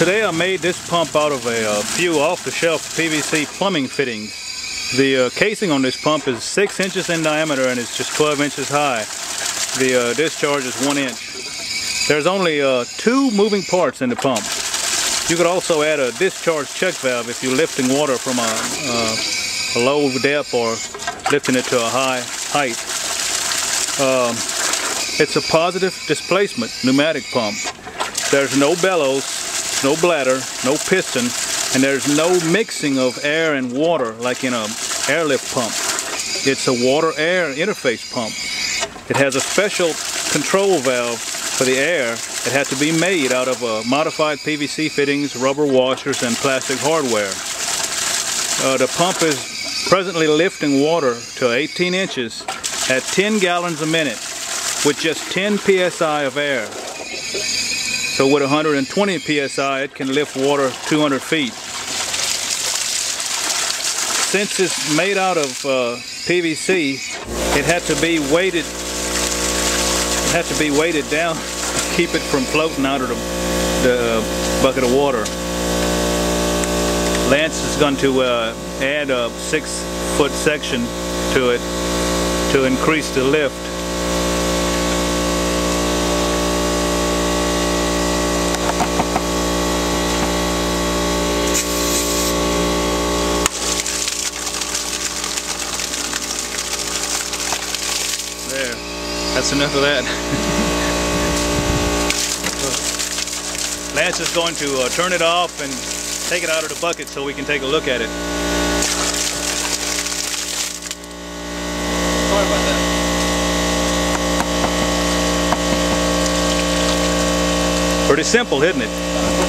Today I made this pump out of a, uh, few off-the-shelf PVC plumbing fittings. The uh, casing on this pump is 6 inches in diameter and it's just 12 inches high. The uh, discharge is 1 inch. There's only uh, two moving parts in the pump. You could also add a discharge check valve if you're lifting water from a, uh, a low depth or lifting it to a high height. Um, it's a positive displacement pneumatic pump. There's no bellows, no bladder, no piston, and there's no mixing of air and water like in a airlift pump. It's a water-air interface pump. It has a special control valve for the air. It had to be made out of uh, modified PVC fittings, rubber washers, and plastic hardware. Uh, the pump is presently lifting water to 18 inches at 10 gallons a minute with just 10 psi of air. So with 120 psi it can lift water 200 feet. Since it's made out of uh, PVC, it had to be weighted it had to be weighted down to keep it from floating out of the, the bucket of water. Lance is going to uh, add a six foot section to it to increase the lift. There, that's enough of that. Lance is going to uh, turn it off and take it out of the bucket so we can take a look at it. Sorry about that. Pretty simple, isn't it?